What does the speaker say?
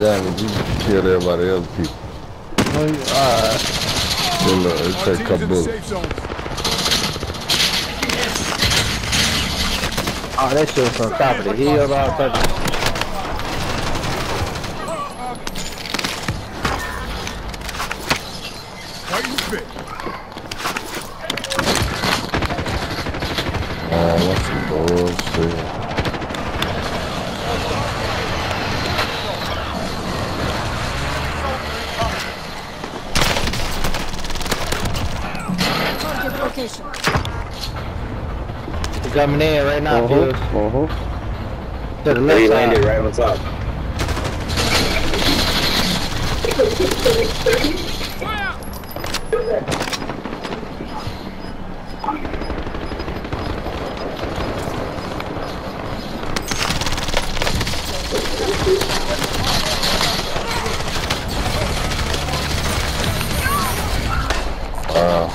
Damn, it, you killed everybody else people. Alright. Then look, it take a couple bullets. Oh, that shit was on top of the hill all type of Oh, that's some bullshit. Location. He coming in right now, Uh-huh, Fuse. uh-huh. To the He landed side. right on top. Uh,